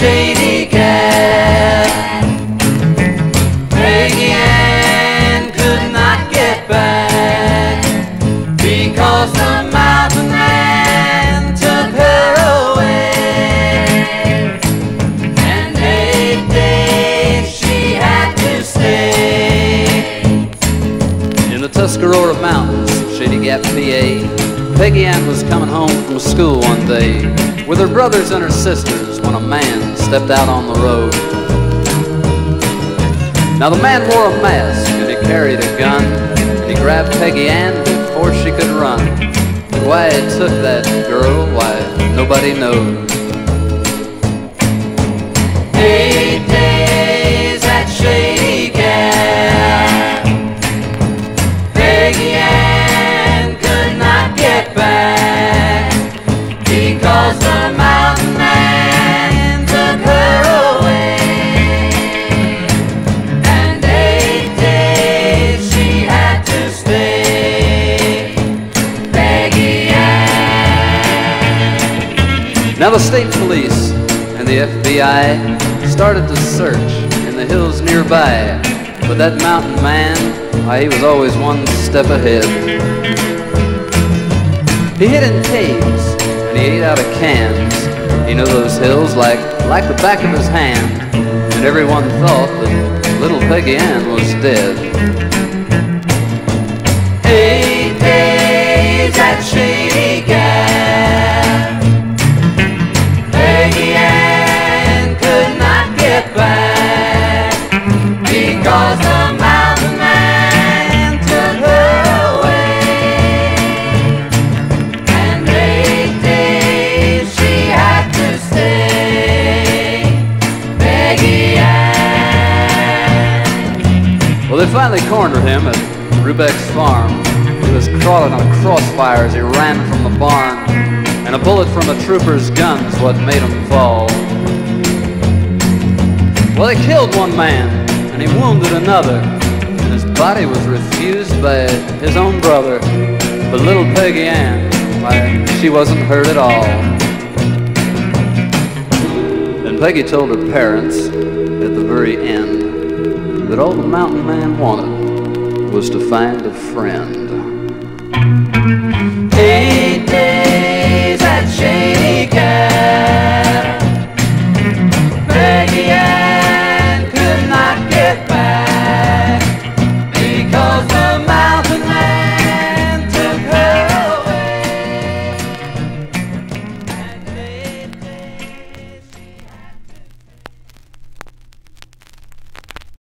Shady Cat. Peggy Ann could not get back because the mountain man took her away. And eight days she had to stay. In the Tuscarora Mountains, Shady Gap, PA, Peggy Ann was coming home from school one day with her brothers and her sisters when a man stepped out on the road. Now the man wore a mask and he carried a gun and he grabbed Peggy Ann before she could run. And why he took that girl, why nobody knows. Eight Now the state police and the FBI started to search in the hills nearby, but that mountain man, why, he was always one step ahead. He hid in caves and he ate out of cans. He knew those hills like like the back of his hand, and everyone thought that little Peggy Ann was dead. Eight Well, they finally cornered him at Rubeck's farm. He was crawling on crossfire as he ran from the barn, and a bullet from a trooper's gun's what made him fall. Well, they killed one man, and he wounded another, and his body was refused by his own brother. But little Peggy Ann, why, she wasn't hurt at all. Then Peggy told her parents at the very end that all the mountain man wanted was to find a friend.